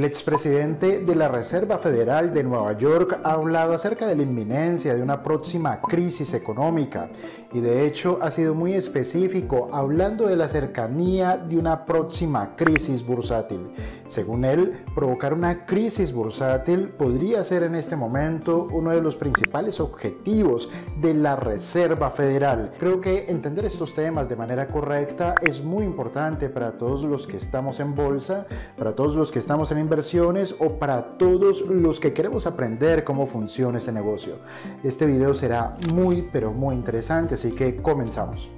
El expresidente de la Reserva Federal de Nueva York ha hablado acerca de la inminencia de una próxima crisis económica y de hecho ha sido muy específico hablando de la cercanía de una próxima crisis bursátil. Según él, provocar una crisis bursátil podría ser en este momento uno de los principales objetivos de la Reserva Federal. Creo que entender estos temas de manera correcta es muy importante para todos los que estamos en bolsa, para todos los que estamos en inversiones o para todos los que queremos aprender cómo funciona este negocio. Este video será muy pero muy interesante, así que comenzamos.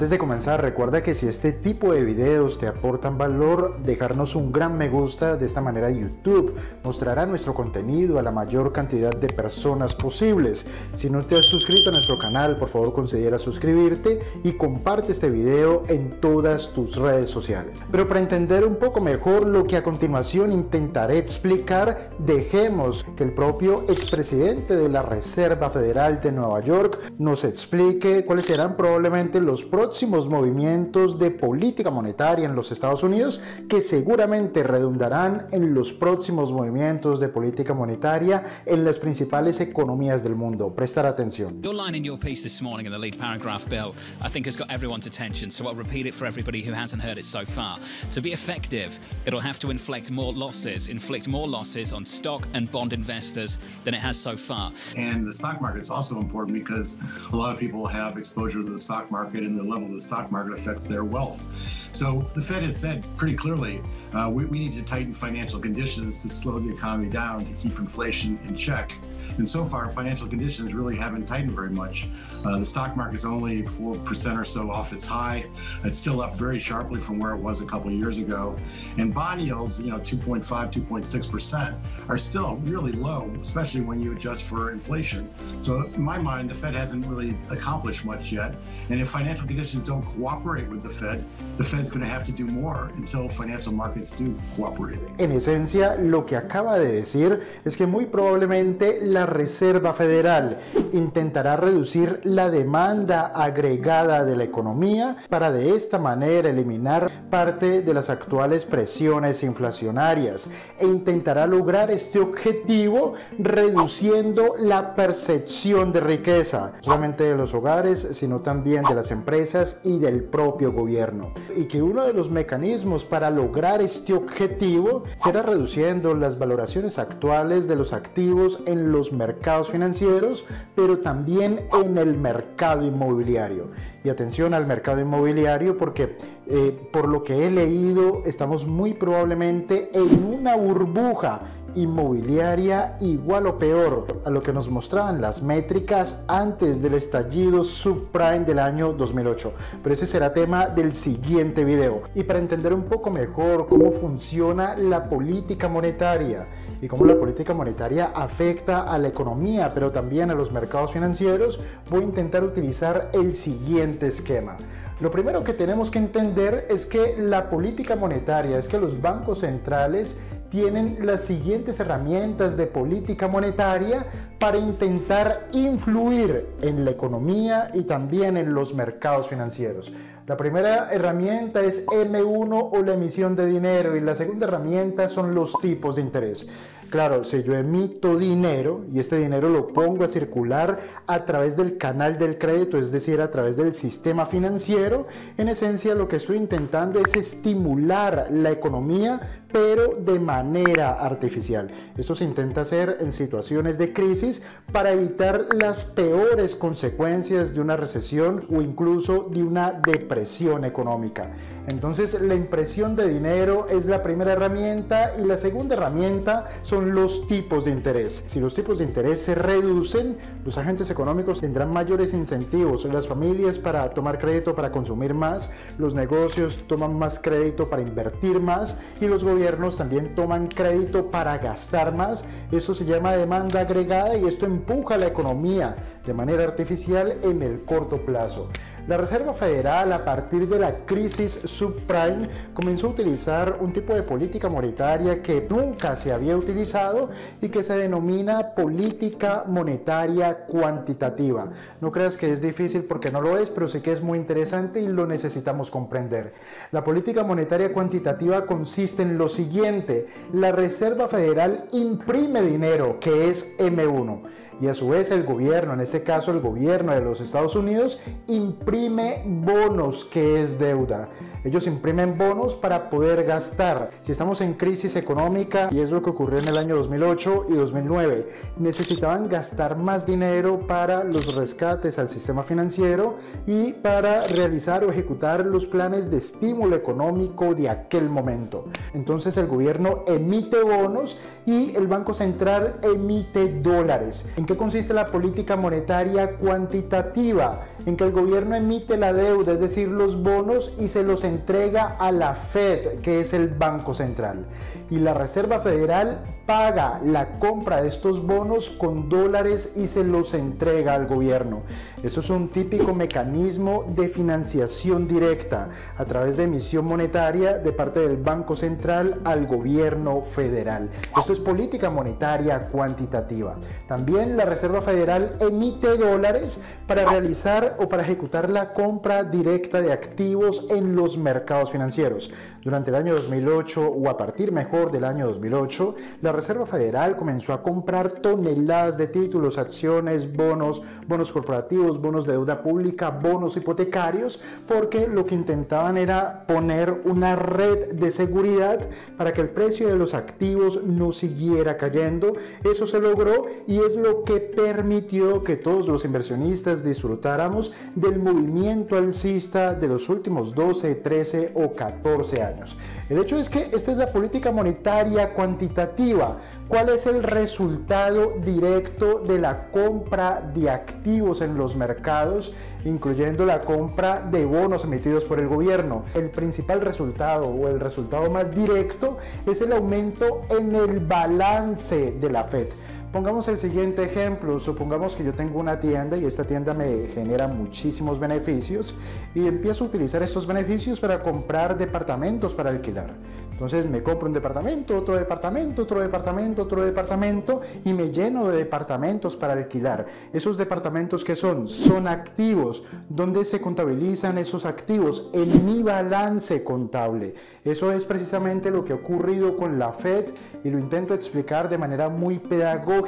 Antes de comenzar, recuerda que si este tipo de videos te aportan valor, dejarnos un gran me gusta, de esta manera YouTube mostrará nuestro contenido a la mayor cantidad de personas posibles. Si no te has suscrito a nuestro canal, por favor considera suscribirte y comparte este video en todas tus redes sociales. Pero para entender un poco mejor lo que a continuación intentaré explicar, dejemos que el propio expresidente de la Reserva Federal de Nueva York nos explique cuáles serán probablemente los próximos próximos movimientos de política monetaria en los Estados Unidos que seguramente redundarán en los próximos movimientos de política monetaria en las principales economías del mundo. Prestar atención. Your line in your piece this morning in the lead paragraph, Bill, I think has got everyone's attention, so I'll repeat it for everybody who hasn't heard it so far. To be effective, it'll have to inflict more losses, inflict more losses on stock and bond investors than it has so far. And the stock market is also important because a lot of people have exposure to the stock market and the level of the stock market affects their wealth. So the Fed has said pretty clearly uh, we, we need to tighten financial conditions to slow the economy down to keep inflation in check. And so far, financial conditions really haven't tightened very much. Uh, the stock market is only 4% or so off its high. It's still up very sharply from where it was a couple of years ago. And bond yields, you know, 2.5, 2.6% are still really low, especially when you adjust for inflation. So in my mind, the Fed hasn't really accomplished much yet. And if financial conditions don't cooperate with the Fed, the Fed's going to have to do more until financial markets do cooperate. En esencia, lo que acaba de decir es que muy probablemente la Reserva Federal intentará reducir la demanda agregada de la economía para de esta manera eliminar parte de las actuales presiones inflacionarias e intentará lograr este objetivo reduciendo la percepción de riqueza, solamente de los hogares, sino también de las empresas y del propio gobierno. Y que uno de los mecanismos para lograr este objetivo será reduciendo las valoraciones actuales de los activos en los mercados financieros, pero también en el mercado inmobiliario. Y atención al mercado inmobiliario porque eh, por lo que he leído estamos muy probablemente en una burbuja inmobiliaria igual o peor a lo que nos mostraban las métricas antes del estallido subprime del año 2008. Pero ese será tema del siguiente video. Y para entender un poco mejor cómo funciona la política monetaria y cómo la política monetaria afecta a la economía, pero también a los mercados financieros, voy a intentar utilizar el siguiente esquema. Lo primero que tenemos que entender es que la política monetaria, es que los bancos centrales tienen las siguientes herramientas de política monetaria para intentar influir en la economía y también en los mercados financieros. La primera herramienta es M1 o la emisión de dinero y la segunda herramienta son los tipos de interés. Claro, si yo emito dinero y este dinero lo pongo a circular a través del canal del crédito, es decir, a través del sistema financiero, en esencia lo que estoy intentando es estimular la economía, pero de manera artificial. Esto se intenta hacer en situaciones de crisis para evitar las peores consecuencias de una recesión o incluso de una depresión económica. Entonces, la impresión de dinero es la primera herramienta y la segunda herramienta son los tipos de interés. Si los tipos de interés se reducen, los agentes económicos tendrán mayores incentivos. Las familias para tomar crédito para consumir más, los negocios toman más crédito para invertir más y los gobiernos también toman crédito para gastar más. Eso se llama demanda agregada y esto empuja la economía de manera artificial en el corto plazo. La Reserva Federal a partir de la crisis subprime comenzó a utilizar un tipo de política monetaria que nunca se había utilizado y que se denomina política monetaria cuantitativa. No creas que es difícil porque no lo es, pero sí que es muy interesante y lo necesitamos comprender. La política monetaria cuantitativa consiste en lo siguiente. La Reserva Federal imprime dinero, que es M1 y a su vez el gobierno, en este caso el gobierno de los Estados Unidos, imprime bonos, que es deuda. Ellos imprimen bonos para poder gastar. Si estamos en crisis económica, y es lo que ocurrió en el año 2008 y 2009, necesitaban gastar más dinero para los rescates al sistema financiero y para realizar o ejecutar los planes de estímulo económico de aquel momento. Entonces el gobierno emite bonos y el Banco Central emite dólares. ¿En qué consiste la política monetaria cuantitativa? En que el gobierno emite la deuda, es decir, los bonos, y se los entrega a la Fed, que es el Banco Central. Y la Reserva Federal paga la compra de estos bonos con dólares y se los entrega al gobierno. Esto es un típico mecanismo de financiación directa a través de emisión monetaria de parte del Banco Central al gobierno federal. Esto es política monetaria cuantitativa. También la Reserva Federal emite dólares para realizar o para ejecutar la compra directa de activos en los mercados financieros. Durante el año 2008 o a partir mejor del año 2008, la Reserva Federal comenzó a comprar toneladas de títulos, acciones, bonos, bonos corporativos, bonos de deuda pública, bonos hipotecarios, porque lo que intentaban era poner una red de seguridad para que el precio de los activos no siguiera cayendo. Eso se logró y es lo que permitió que todos los inversionistas disfrutáramos del movimiento alcista de los últimos 12, 13 o 14 años. El hecho es que esta es la política monetaria cuantitativa. ¿Cuál es el resultado directo de la compra de activos en los mercados, incluyendo la compra de bonos emitidos por el gobierno? El principal resultado o el resultado más directo es el aumento en el balance de la Fed. Pongamos el siguiente ejemplo, supongamos que yo tengo una tienda y esta tienda me genera muchísimos beneficios y empiezo a utilizar estos beneficios para comprar departamentos para alquilar. Entonces me compro un departamento, otro departamento, otro departamento, otro departamento y me lleno de departamentos para alquilar. Esos departamentos que son son activos, donde se contabilizan esos activos en mi balance contable. Eso es precisamente lo que ha ocurrido con la Fed y lo intento explicar de manera muy pedagógica.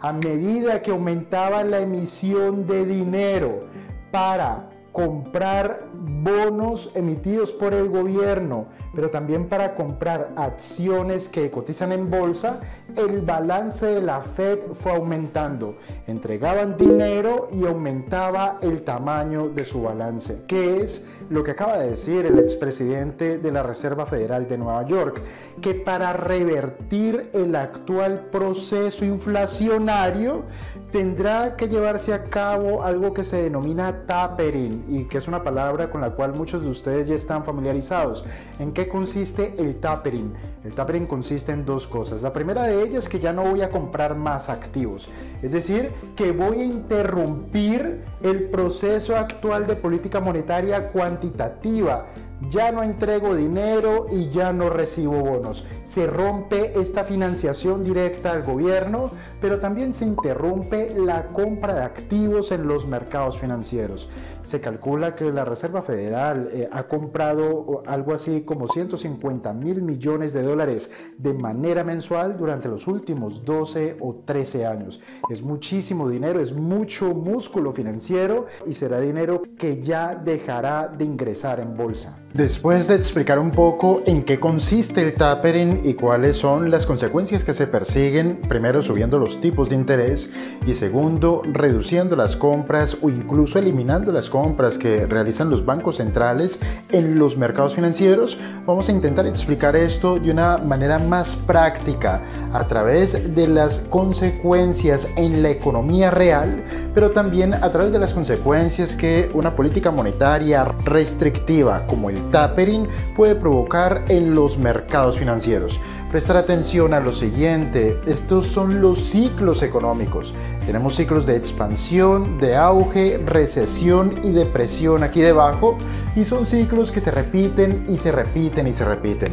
A medida que aumentaba la emisión de dinero para comprar bonos emitidos por el gobierno, pero también para comprar acciones que cotizan en bolsa, el balance de la Fed fue aumentando. Entregaban dinero y aumentaba el tamaño de su balance, que es lo que acaba de decir el expresidente de la Reserva Federal de Nueva York, que para revertir el actual proceso inflacionario tendrá que llevarse a cabo algo que se denomina tapering y que es una palabra con la cual muchos de ustedes ya están familiarizados. ¿En qué consiste el tapering? El tapering consiste en dos cosas. La primera de ellas es que ya no voy a comprar más activos, es decir, que voy a interrumpir el proceso actual de política monetaria cuantitativa ya no entrego dinero y ya no recibo bonos. Se rompe esta financiación directa al gobierno, pero también se interrumpe la compra de activos en los mercados financieros. Se calcula que la Reserva Federal eh, ha comprado algo así como 150 mil millones de dólares de manera mensual durante los últimos 12 o 13 años. Es muchísimo dinero, es mucho músculo financiero y será dinero que ya dejará de ingresar en bolsa. Después de explicar un poco en qué consiste el tapering y cuáles son las consecuencias que se persiguen, primero subiendo los tipos de interés y segundo reduciendo las compras o incluso eliminando las compras que realizan los bancos centrales en los mercados financieros, vamos a intentar explicar esto de una manera más práctica a través de las consecuencias en la economía real, pero también a través de las consecuencias que una política monetaria restrictiva como el tapering puede provocar en los mercados financieros. Prestar atención a lo siguiente, estos son los ciclos económicos. Tenemos ciclos de expansión, de auge, recesión y depresión aquí debajo y son ciclos que se repiten y se repiten y se repiten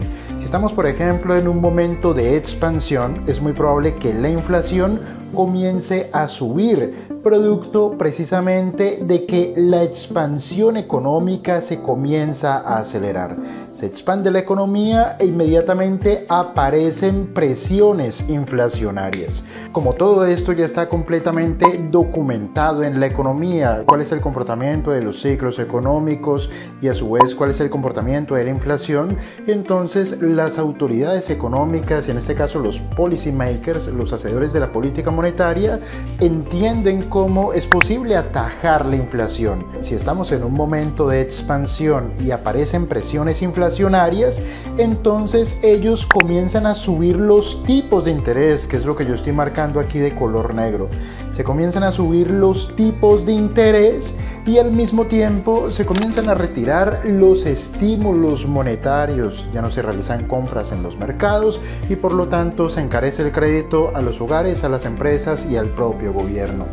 estamos, por ejemplo, en un momento de expansión, es muy probable que la inflación comience a subir, producto precisamente de que la expansión económica se comienza a acelerar. Se expande la economía e inmediatamente aparecen presiones inflacionarias. Como todo esto ya está completamente documentado en la economía, cuál es el comportamiento de los ciclos económicos y a su vez cuál es el comportamiento de la inflación, entonces las autoridades económicas, en este caso los policy makers, los hacedores de la política monetaria, entienden cómo es posible atajar la inflación. Si estamos en un momento de expansión y aparecen presiones inflacionarias, entonces ellos comienzan a subir los tipos de interés, que es lo que yo estoy marcando aquí de color negro. Se comienzan a subir los tipos de interés y al mismo tiempo se comienzan a retirar los estímulos monetarios. Ya no se realizan compras en los mercados y por lo tanto se encarece el crédito a los hogares, a las empresas y al propio gobierno.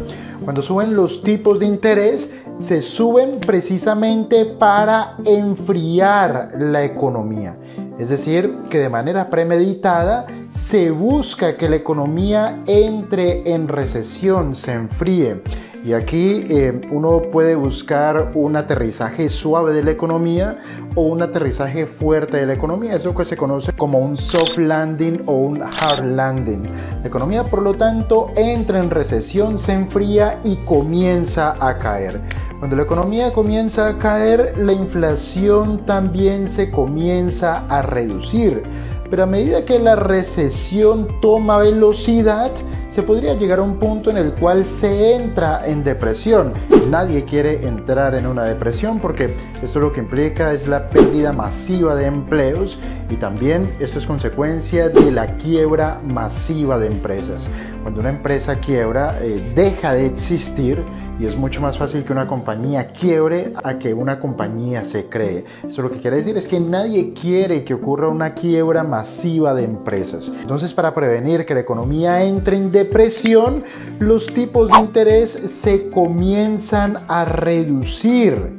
Cuando suben los tipos de interés, se suben precisamente para enfriar la economía. Es decir, que de manera premeditada se busca que la economía entre en recesión, se enfríe. Y aquí eh, uno puede buscar un aterrizaje suave de la economía o un aterrizaje fuerte de la economía. Eso que se conoce como un soft landing o un hard landing. La economía, por lo tanto, entra en recesión, se enfría y comienza a caer. Cuando la economía comienza a caer, la inflación también se comienza a reducir. Pero a medida que la recesión toma velocidad, se podría llegar a un punto en el cual se entra en depresión. Nadie quiere entrar en una depresión porque esto lo que implica es la pérdida masiva de empleos y también esto es consecuencia de la quiebra masiva de empresas. Cuando una empresa quiebra, eh, deja de existir y es mucho más fácil que una compañía quiebre a que una compañía se cree. Eso lo que quiere decir es que nadie quiere que ocurra una quiebra masiva de empresas. Entonces, para prevenir que la economía entre en depresión, los tipos de interés se comienzan a reducir.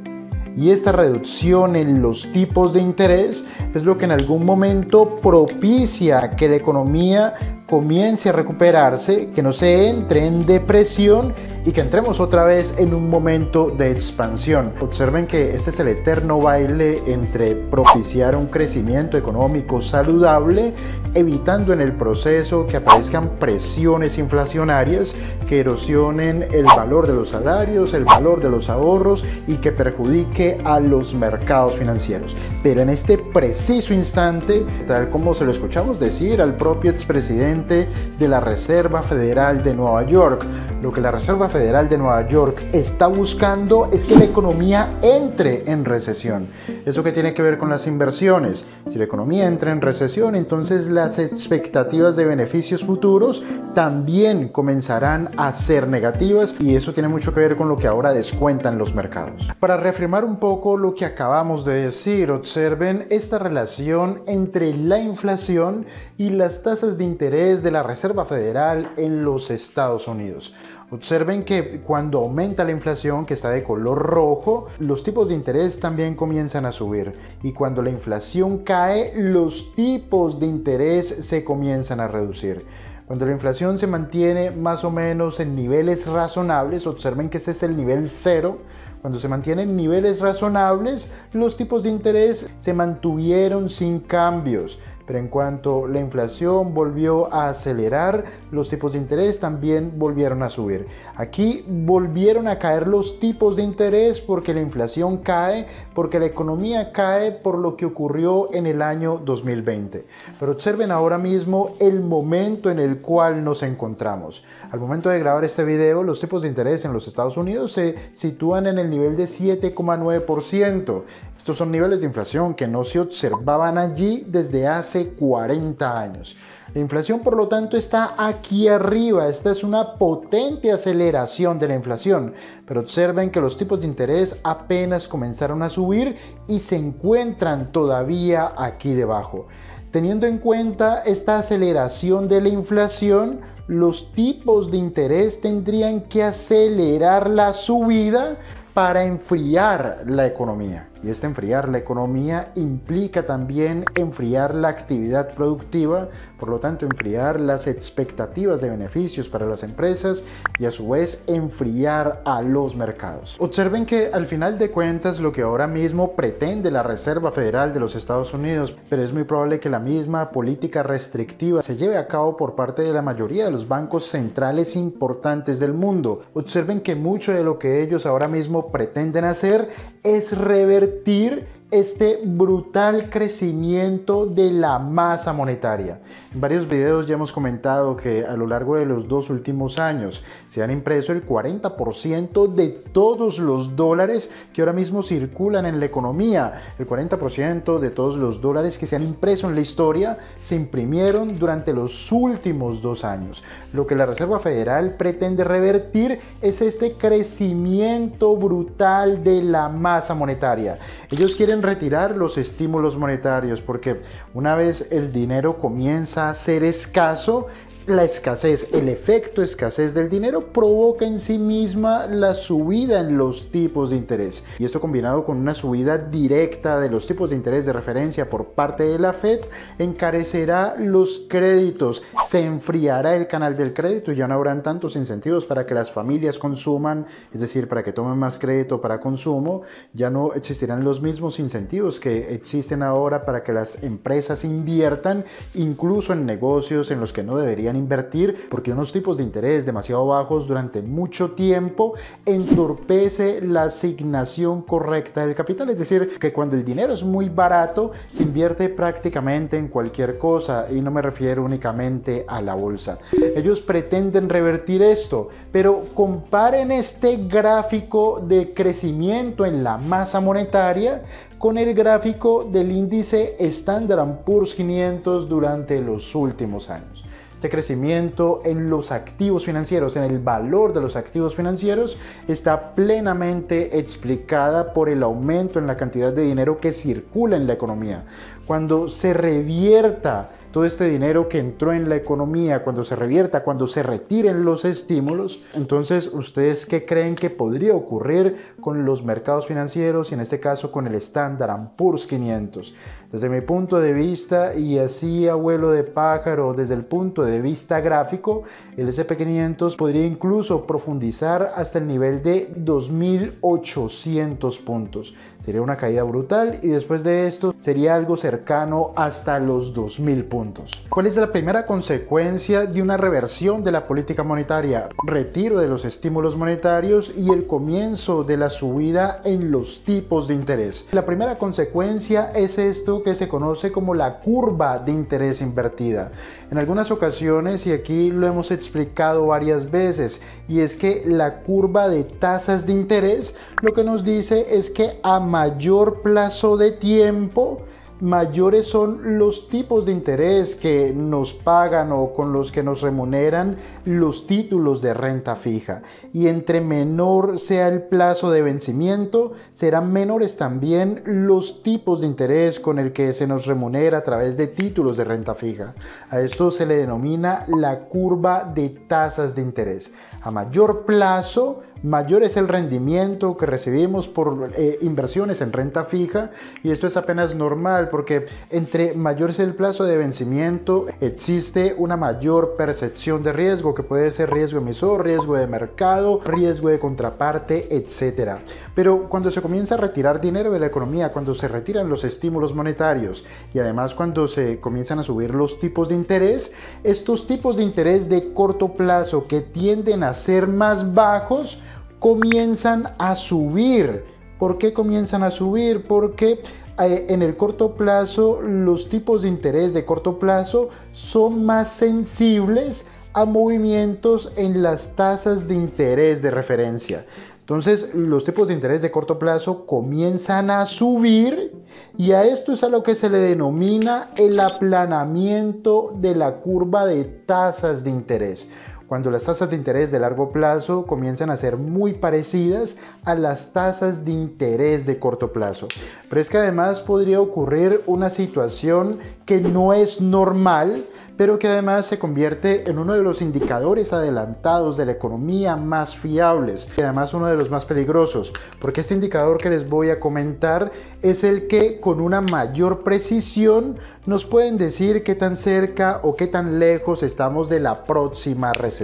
Y esta reducción en los tipos de interés es lo que en algún momento propicia que la economía comience a recuperarse, que no se entre en depresión y que entremos otra vez en un momento de expansión. Observen que este es el eterno baile entre propiciar un crecimiento económico saludable, evitando en el proceso que aparezcan presiones inflacionarias que erosionen el valor de los salarios, el valor de los ahorros y que perjudique a los mercados financieros. Pero en este preciso instante, tal como se lo escuchamos decir al propio expresidente, de la Reserva Federal de Nueva York. Lo que la Reserva Federal de Nueva York está buscando es que la economía entre en recesión. ¿Eso que tiene que ver con las inversiones? Si la economía entra en recesión, entonces las expectativas de beneficios futuros también comenzarán a ser negativas y eso tiene mucho que ver con lo que ahora descuentan los mercados. Para reafirmar un poco lo que acabamos de decir, observen esta relación entre la inflación y las tasas de interés de la Reserva Federal en los Estados Unidos. Observen que cuando aumenta la inflación, que está de color rojo, los tipos de interés también comienzan a subir. Y cuando la inflación cae, los tipos de interés se comienzan a reducir. Cuando la inflación se mantiene más o menos en niveles razonables, observen que este es el nivel cero, cuando se mantienen niveles razonables, los tipos de interés se mantuvieron sin cambios. Pero en cuanto la inflación volvió a acelerar, los tipos de interés también volvieron a subir. Aquí volvieron a caer los tipos de interés porque la inflación cae, porque la economía cae por lo que ocurrió en el año 2020. Pero observen ahora mismo el momento en el cual nos encontramos. Al momento de grabar este video, los tipos de interés en los Estados Unidos se sitúan en el nivel de 7,9%. Estos son niveles de inflación que no se observaban allí desde hace 40 años. La inflación, por lo tanto, está aquí arriba. Esta es una potente aceleración de la inflación. Pero observen que los tipos de interés apenas comenzaron a subir y se encuentran todavía aquí debajo. Teniendo en cuenta esta aceleración de la inflación, los tipos de interés tendrían que acelerar la subida para enfriar la economía. Y este enfriar la economía implica también enfriar la actividad productiva, por lo tanto enfriar las expectativas de beneficios para las empresas y a su vez enfriar a los mercados. Observen que al final de cuentas lo que ahora mismo pretende la Reserva Federal de los Estados Unidos, pero es muy probable que la misma política restrictiva se lleve a cabo por parte de la mayoría de los bancos centrales importantes del mundo. Observen que mucho de lo que ellos ahora mismo pretenden hacer es revertir este brutal crecimiento de la masa monetaria. En varios videos ya hemos comentado que a lo largo de los dos últimos años se han impreso el 40% de todos los dólares que ahora mismo circulan en la economía. El 40% de todos los dólares que se han impreso en la historia se imprimieron durante los últimos dos años. Lo que la Reserva Federal pretende revertir es este crecimiento brutal de la masa monetaria. Ellos quieren retirar los estímulos monetarios porque una vez el dinero comienza a ser escaso, la escasez, el efecto escasez del dinero provoca en sí misma la subida en los tipos de interés. Y esto combinado con una subida directa de los tipos de interés de referencia por parte de la Fed encarecerá los créditos, se enfriará el canal del crédito y ya no habrán tantos incentivos para que las familias consuman, es decir, para que tomen más crédito para consumo, ya no existirán los mismos incentivos que existen ahora para que las empresas inviertan incluso en negocios en los que no deberían invertir porque unos tipos de interés demasiado bajos durante mucho tiempo entorpece la asignación correcta del capital. Es decir, que cuando el dinero es muy barato, se invierte prácticamente en cualquier cosa y no me refiero únicamente a la bolsa. Ellos pretenden revertir esto, pero comparen este gráfico de crecimiento en la masa monetaria con el gráfico del índice Standard Poor's 500 durante los últimos años. Este crecimiento en los activos financieros, en el valor de los activos financieros, está plenamente explicada por el aumento en la cantidad de dinero que circula en la economía. Cuando se revierta todo este dinero que entró en la economía, cuando se revierta, cuando se retiren los estímulos, entonces ustedes qué creen que podría ocurrir con los mercados financieros y en este caso con el Standard Poor's 500. Desde mi punto de vista y así abuelo de pájaro, desde el punto de vista gráfico, el SP500 podría incluso profundizar hasta el nivel de 2800 puntos. Sería una caída brutal y después de esto sería algo cercano hasta los 2000 puntos. ¿Cuál es la primera consecuencia de una reversión de la política monetaria? Retiro de los estímulos monetarios y el comienzo de la subida en los tipos de interés. La primera consecuencia es esto que se conoce como la curva de interés invertida. En algunas ocasiones, y aquí lo hemos explicado varias veces, y es que la curva de tasas de interés lo que nos dice es que a mayor plazo de tiempo, mayores son los tipos de interés que nos pagan o con los que nos remuneran los títulos de renta fija. Y entre menor sea el plazo de vencimiento, serán menores también los tipos de interés con el que se nos remunera a través de títulos de renta fija. A esto se le denomina la curva de tasas de interés. A mayor plazo, mayor es el rendimiento que recibimos por eh, inversiones en renta fija y esto es apenas normal porque entre mayor es el plazo de vencimiento existe una mayor percepción de riesgo que puede ser riesgo emisor, riesgo de mercado, riesgo de contraparte, etc. Pero cuando se comienza a retirar dinero de la economía, cuando se retiran los estímulos monetarios y además cuando se comienzan a subir los tipos de interés, estos tipos de interés de corto plazo que tienden a ser más bajos comienzan a subir. ¿Por qué comienzan a subir? Porque eh, en el corto plazo los tipos de interés de corto plazo son más sensibles a movimientos en las tasas de interés de referencia. Entonces los tipos de interés de corto plazo comienzan a subir y a esto es a lo que se le denomina el aplanamiento de la curva de tasas de interés. Cuando las tasas de interés de largo plazo comienzan a ser muy parecidas a las tasas de interés de corto plazo. Pero es que además podría ocurrir una situación que no es normal, pero que además se convierte en uno de los indicadores adelantados de la economía más fiables y además uno de los más peligrosos, porque este indicador que les voy a comentar es el que con una mayor precisión nos pueden decir qué tan cerca o qué tan lejos estamos de la próxima recesión.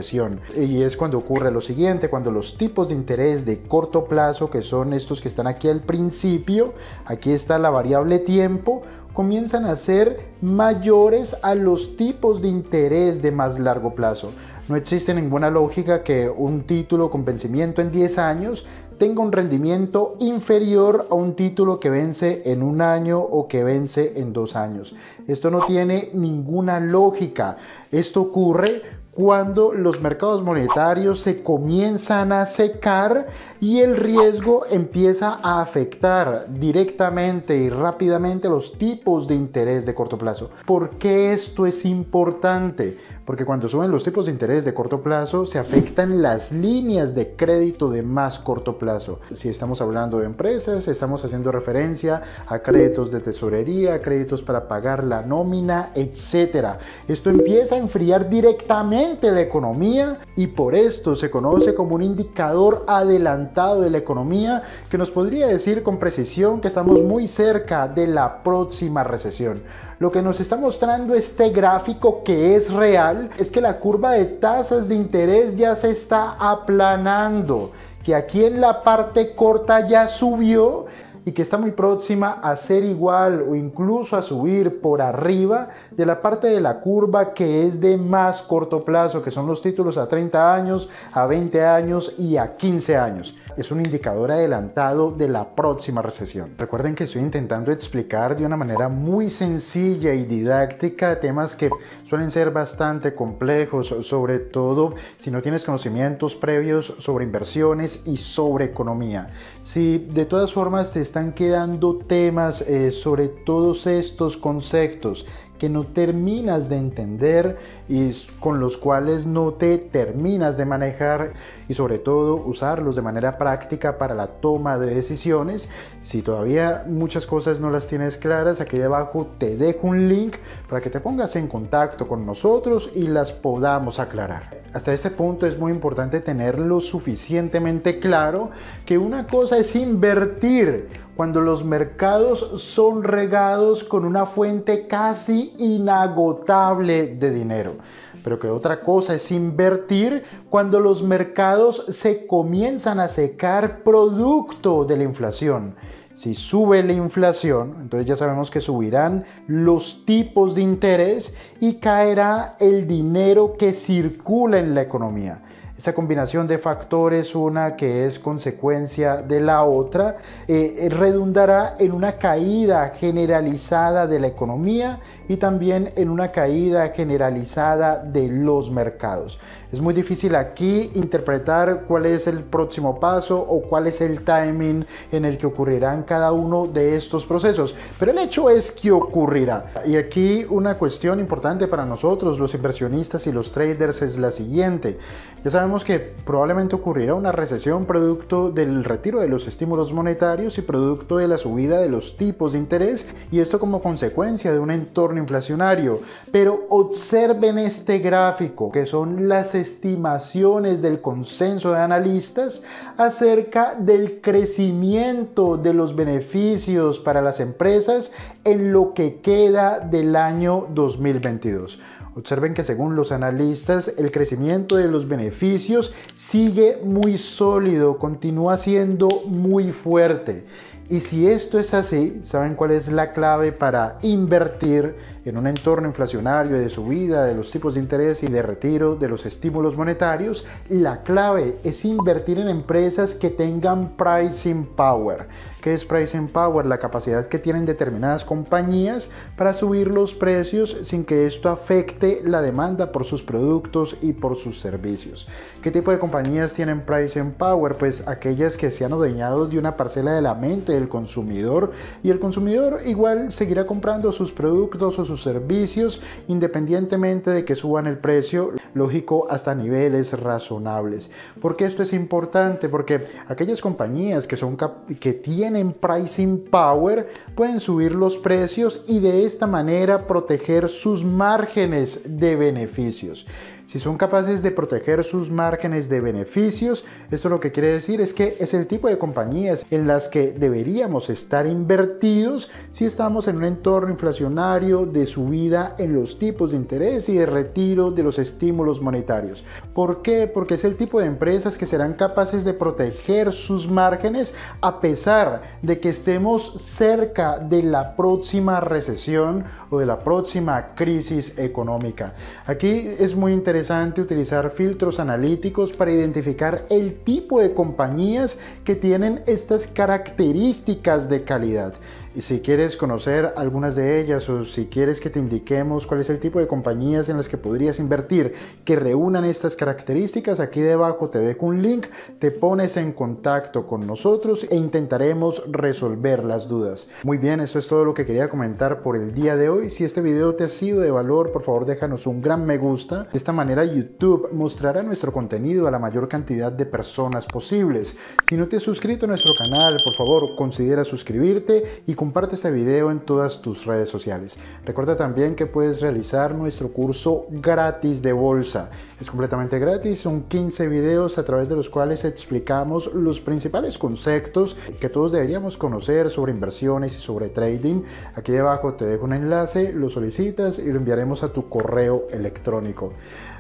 Y es cuando ocurre lo siguiente, cuando los tipos de interés de corto plazo, que son estos que están aquí al principio, aquí está la variable tiempo, comienzan a ser mayores a los tipos de interés de más largo plazo. No existe ninguna lógica que un título con vencimiento en 10 años tenga un rendimiento inferior a un título que vence en un año o que vence en dos años. Esto no tiene ninguna lógica. Esto ocurre cuando los mercados monetarios se comienzan a secar y el riesgo empieza a afectar directamente y rápidamente los tipos de interés de corto plazo. ¿Por qué esto es importante? Porque cuando suben los tipos de interés de corto plazo, se afectan las líneas de crédito de más corto plazo. Si estamos hablando de empresas, estamos haciendo referencia a créditos de tesorería, créditos para pagar la nómina, etc. Esto empieza a enfriar directamente la economía y por esto se conoce como un indicador adelantado de la economía que nos podría decir con precisión que estamos muy cerca de la próxima recesión. Lo que nos está mostrando este gráfico que es real es que la curva de tasas de interés ya se está aplanando, que aquí en la parte corta ya subió y que está muy próxima a ser igual o incluso a subir por arriba de la parte de la curva que es de más corto plazo, que son los títulos a 30 años, a 20 años y a 15 años. Es un indicador adelantado de la próxima recesión. Recuerden que estoy intentando explicar de una manera muy sencilla y didáctica temas que suelen ser bastante complejos, sobre todo si no tienes conocimientos previos sobre inversiones y sobre economía. Si de todas formas te están quedando temas eh, sobre todos estos conceptos que no terminas de entender y con los cuales no te terminas de manejar y sobre todo usarlos de manera práctica para la toma de decisiones. Si todavía muchas cosas no las tienes claras, aquí debajo te dejo un link para que te pongas en contacto con nosotros y las podamos aclarar. Hasta este punto es muy importante tener lo suficientemente claro que una cosa es invertir cuando los mercados son regados con una fuente casi inagotable de dinero. Pero que otra cosa es invertir cuando los mercados se comienzan a secar producto de la inflación. Si sube la inflación, entonces ya sabemos que subirán los tipos de interés y caerá el dinero que circula en la economía. Esta combinación de factores, una que es consecuencia de la otra, eh, redundará en una caída generalizada de la economía y también en una caída generalizada de los mercados. Es muy difícil aquí interpretar cuál es el próximo paso o cuál es el timing en el que ocurrirán cada uno de estos procesos, pero el hecho es que ocurrirá. Y aquí una cuestión importante para nosotros, los inversionistas y los traders, es la siguiente. Ya sabemos que probablemente ocurrirá una recesión producto del retiro de los estímulos monetarios y producto de la subida de los tipos de interés y esto como consecuencia de un entorno inflacionario. Pero observen este gráfico que son las estimaciones del consenso de analistas acerca del crecimiento de los beneficios para las empresas en lo que queda del año 2022. Observen que según los analistas el crecimiento de los beneficios sigue muy sólido, continúa siendo muy fuerte. Y si esto es así, ¿saben cuál es la clave para invertir en un entorno inflacionario de subida de los tipos de interés y de retiro de los estímulos monetarios? La clave es invertir en empresas que tengan pricing power. ¿Qué es pricing power? La capacidad que tienen determinadas compañías para subir los precios sin que esto afecte la demanda por sus productos y por sus servicios. ¿Qué tipo de compañías tienen pricing power? Pues aquellas que se han adueñado de una parcela de la mente del consumidor y el consumidor igual seguirá comprando sus productos o sus servicios independientemente de que suban el precio, lógico, hasta niveles razonables. ¿Por qué esto es importante? Porque aquellas compañías que, son que tienen pricing power pueden subir los precios y de esta manera proteger sus márgenes de beneficios. Si son capaces de proteger sus márgenes de beneficios, esto lo que quiere decir es que es el tipo de compañías en las que deberíamos estar invertidos si estamos en un entorno inflacionario de subida en los tipos de interés y de retiro de los estímulos monetarios. ¿Por qué? Porque es el tipo de empresas que serán capaces de proteger sus márgenes a pesar de que estemos cerca de la próxima recesión o de la próxima crisis económica. Aquí es muy interesante utilizar filtros analíticos para identificar el tipo de compañías que tienen estas características de calidad. Y si quieres conocer algunas de ellas o si quieres que te indiquemos cuál es el tipo de compañías en las que podrías invertir que reúnan estas características, aquí debajo te dejo un link, te pones en contacto con nosotros e intentaremos resolver las dudas. Muy bien, esto es todo lo que quería comentar por el día de hoy. Si este video te ha sido de valor, por favor déjanos un gran me gusta. De esta manera YouTube mostrará nuestro contenido a la mayor cantidad de personas posibles. Si no te has suscrito a nuestro canal, por favor considera suscribirte y comparte este video en todas tus redes sociales. Recuerda también que puedes realizar nuestro curso gratis de bolsa. Es completamente gratis, son 15 videos a través de los cuales explicamos los principales conceptos que todos deberíamos conocer sobre inversiones y sobre trading. Aquí debajo te dejo un enlace, lo solicitas y lo enviaremos a tu correo electrónico.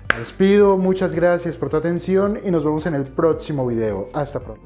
Me despido, muchas gracias por tu atención y nos vemos en el próximo video. Hasta pronto.